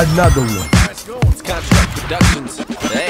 Another one. It's Productions. Hey.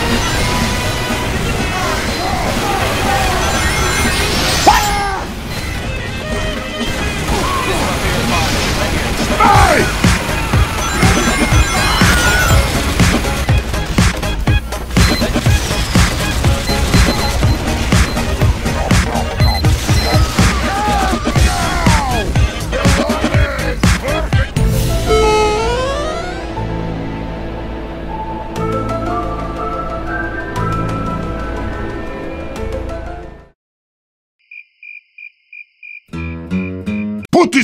Вот и